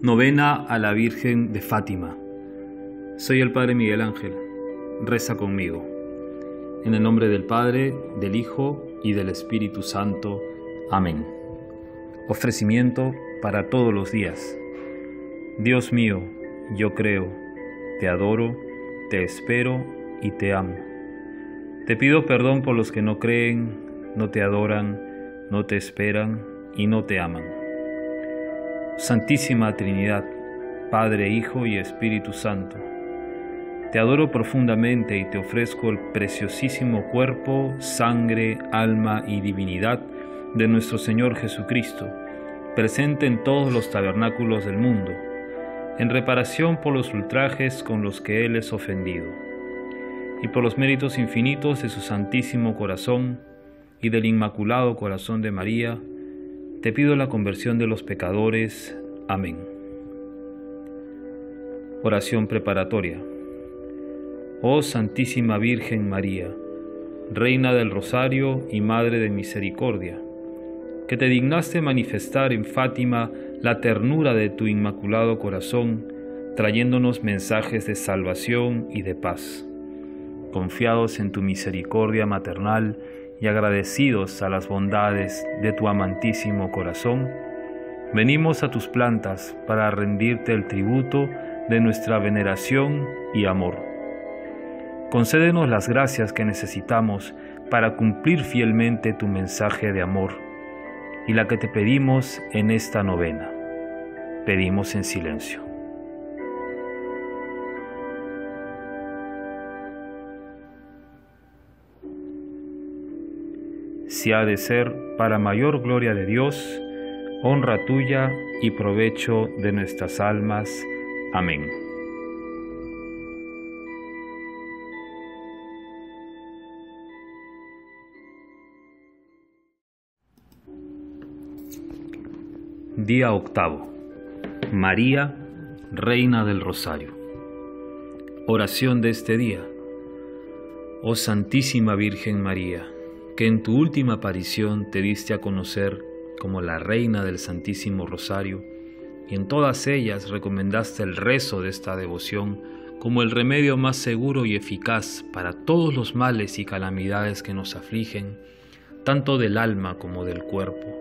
Novena a la Virgen de Fátima. Soy el Padre Miguel Ángel. Reza conmigo. En el nombre del Padre, del Hijo y del Espíritu Santo. Amén. Ofrecimiento para todos los días. Dios mío, yo creo, te adoro, te espero y te amo. Te pido perdón por los que no creen, no te adoran, no te esperan y no te aman. Santísima Trinidad, Padre, Hijo y Espíritu Santo, te adoro profundamente y te ofrezco el preciosísimo cuerpo, sangre, alma y divinidad de nuestro Señor Jesucristo, presente en todos los tabernáculos del mundo, en reparación por los ultrajes con los que Él es ofendido, y por los méritos infinitos de su Santísimo Corazón y del Inmaculado Corazón de María, te pido la conversión de los pecadores. Amén. Oración preparatoria. Oh Santísima Virgen María, Reina del Rosario y Madre de Misericordia, que te dignaste manifestar en Fátima la ternura de tu inmaculado corazón, trayéndonos mensajes de salvación y de paz. Confiados en tu misericordia maternal, y agradecidos a las bondades de tu amantísimo corazón, venimos a tus plantas para rendirte el tributo de nuestra veneración y amor. Concédenos las gracias que necesitamos para cumplir fielmente tu mensaje de amor y la que te pedimos en esta novena. Pedimos en silencio. Si ha de ser para mayor gloria de Dios, honra tuya y provecho de nuestras almas. Amén. Día octavo. María, Reina del Rosario. Oración de este día. Oh Santísima Virgen María, que en tu última aparición te diste a conocer como la Reina del Santísimo Rosario, y en todas ellas recomendaste el rezo de esta devoción como el remedio más seguro y eficaz para todos los males y calamidades que nos afligen, tanto del alma como del cuerpo,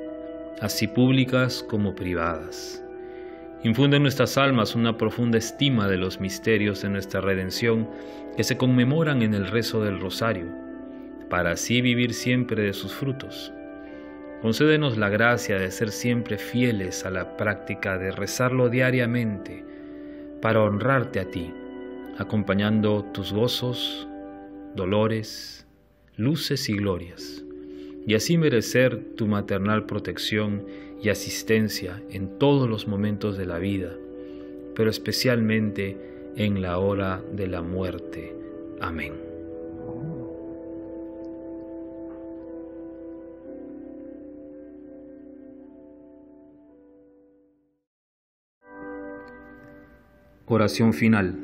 así públicas como privadas. Infunde en nuestras almas una profunda estima de los misterios de nuestra redención que se conmemoran en el rezo del rosario para así vivir siempre de sus frutos. Concédenos la gracia de ser siempre fieles a la práctica de rezarlo diariamente para honrarte a ti, acompañando tus gozos, dolores, luces y glorias, y así merecer tu maternal protección y asistencia en todos los momentos de la vida, pero especialmente en la hora de la muerte. Amén. Oración final.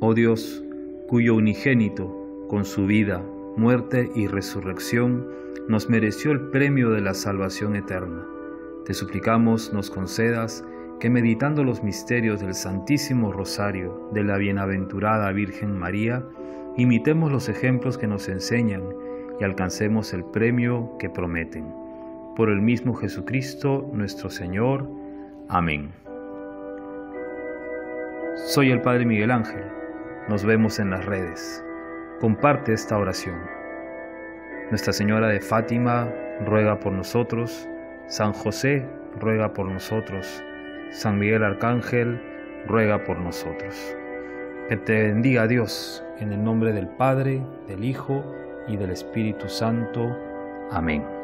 Oh Dios, cuyo unigénito, con su vida, muerte y resurrección, nos mereció el premio de la salvación eterna. Te suplicamos nos concedas que meditando los misterios del Santísimo Rosario de la Bienaventurada Virgen María, imitemos los ejemplos que nos enseñan y alcancemos el premio que prometen. Por el mismo Jesucristo nuestro Señor. Amén. Soy el Padre Miguel Ángel. Nos vemos en las redes. Comparte esta oración. Nuestra Señora de Fátima ruega por nosotros. San José ruega por nosotros. San Miguel Arcángel ruega por nosotros. Que te bendiga Dios en el nombre del Padre, del Hijo y del Espíritu Santo. Amén.